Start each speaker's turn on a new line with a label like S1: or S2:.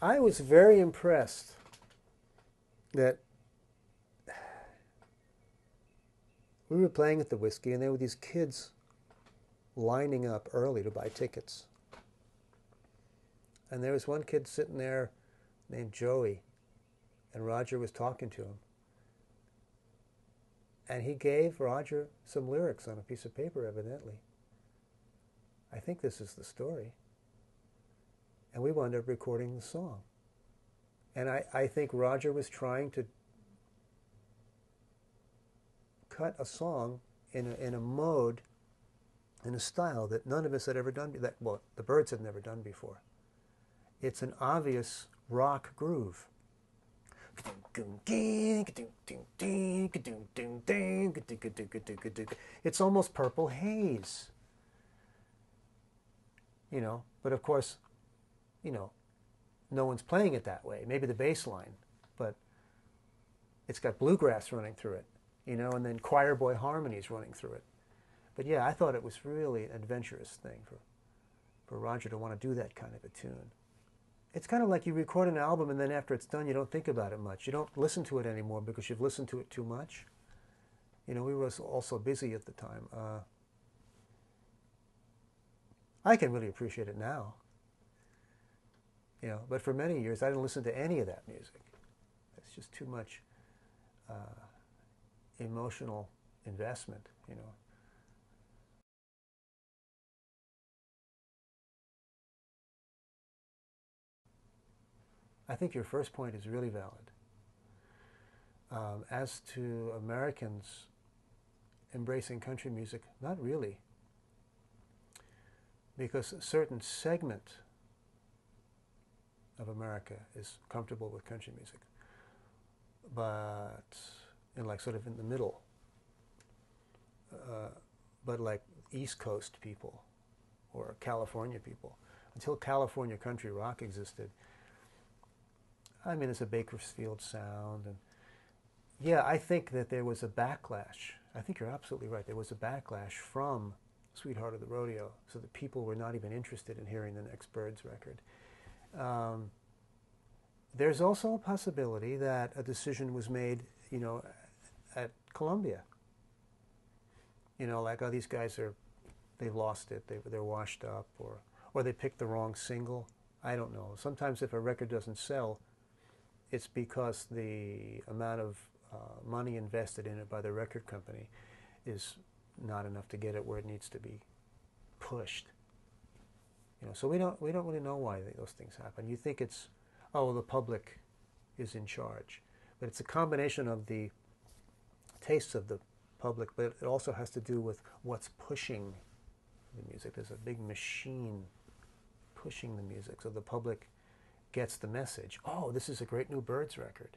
S1: I was very impressed that we were playing at the Whisky, and there were these kids lining up early to buy tickets. And there was one kid sitting there named Joey, and Roger was talking to him. And he gave Roger some lyrics on a piece of paper, evidently. I think this is the story. And we wound up recording the song. And I, I think Roger was trying to cut a song in a, in a mode, in a style that none of us had ever done, that, well, the Byrds had never done before. It's an obvious rock groove. It's almost purple haze. You know, but of course, you know, no one's playing it that way. Maybe the bass line, but it's got bluegrass running through it, you know, and then choir boy harmonies running through it. But yeah, I thought it was really an adventurous thing for, for Roger to want to do that kind of a tune it's kind of like you record an album and then after it's done, you don't think about it much. You don't listen to it anymore because you've listened to it too much. You know, we were also busy at the time. Uh, I can really appreciate it now. You know, but for many years, I didn't listen to any of that music. It's just too much uh, emotional investment, you know. I think your first point is really valid. Um, as to Americans embracing country music, not really. Because a certain segment of America is comfortable with country music. But, in like sort of in the middle, uh, but like East Coast people or California people, until California country rock existed, I mean, it's a Bakersfield sound. And yeah, I think that there was a backlash. I think you're absolutely right. There was a backlash from Sweetheart of the Rodeo, so that people were not even interested in hearing the next Byrds record. Um, there's also a possibility that a decision was made, you know, at Columbia. You know, like, oh, these guys are, they've lost it, they, they're washed up, or, or they picked the wrong single. I don't know. Sometimes if a record doesn't sell, it's because the amount of uh, money invested in it by the record company is not enough to get it where it needs to be pushed. You know, so we don't we don't really know why those things happen. You think it's oh the public is in charge, but it's a combination of the tastes of the public, but it also has to do with what's pushing the music. There's a big machine pushing the music, so the public gets the message. Oh, this is a great new Byrds record.